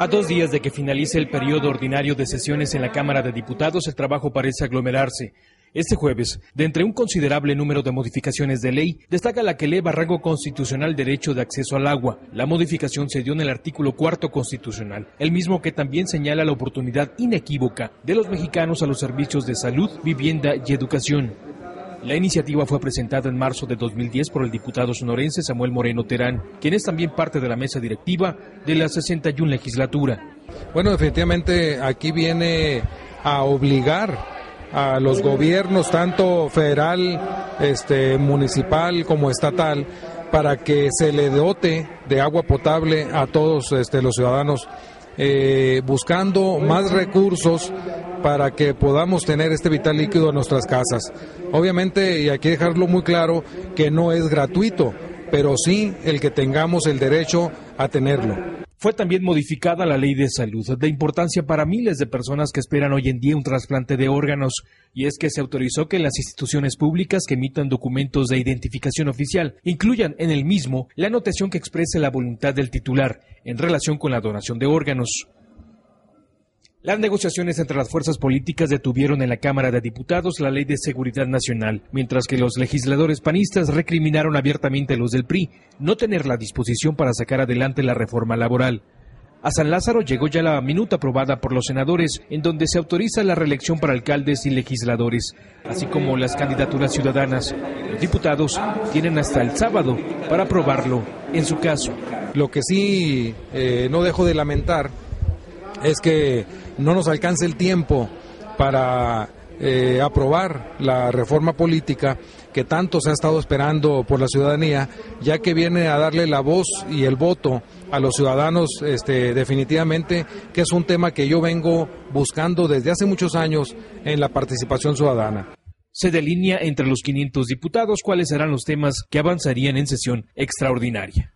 A dos días de que finalice el periodo ordinario de sesiones en la Cámara de Diputados, el trabajo parece aglomerarse. Este jueves, de entre un considerable número de modificaciones de ley, destaca la que eleva rango constitucional derecho de acceso al agua. La modificación se dio en el artículo cuarto constitucional, el mismo que también señala la oportunidad inequívoca de los mexicanos a los servicios de salud, vivienda y educación. La iniciativa fue presentada en marzo de 2010 por el diputado sonorense Samuel Moreno Terán, quien es también parte de la mesa directiva de la 61 legislatura. Bueno, definitivamente aquí viene a obligar a los gobiernos, tanto federal, este, municipal como estatal, para que se le dote de agua potable a todos este, los ciudadanos eh, buscando más recursos para que podamos tener este vital líquido en nuestras casas. Obviamente, y hay que dejarlo muy claro, que no es gratuito, pero sí el que tengamos el derecho a tenerlo. Fue también modificada la ley de salud, de importancia para miles de personas que esperan hoy en día un trasplante de órganos, y es que se autorizó que las instituciones públicas que emitan documentos de identificación oficial incluyan en el mismo la anotación que exprese la voluntad del titular en relación con la donación de órganos. Las negociaciones entre las fuerzas políticas detuvieron en la Cámara de Diputados la Ley de Seguridad Nacional, mientras que los legisladores panistas recriminaron abiertamente a los del PRI no tener la disposición para sacar adelante la reforma laboral. A San Lázaro llegó ya la minuta aprobada por los senadores, en donde se autoriza la reelección para alcaldes y legisladores, así como las candidaturas ciudadanas. Los diputados tienen hasta el sábado para aprobarlo en su caso. Lo que sí eh, no dejo de lamentar es que no nos alcance el tiempo para eh, aprobar la reforma política que tanto se ha estado esperando por la ciudadanía, ya que viene a darle la voz y el voto a los ciudadanos este, definitivamente, que es un tema que yo vengo buscando desde hace muchos años en la participación ciudadana. Se delinea entre los 500 diputados cuáles serán los temas que avanzarían en sesión extraordinaria.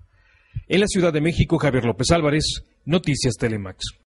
En la Ciudad de México, Javier López Álvarez, Noticias Telemax.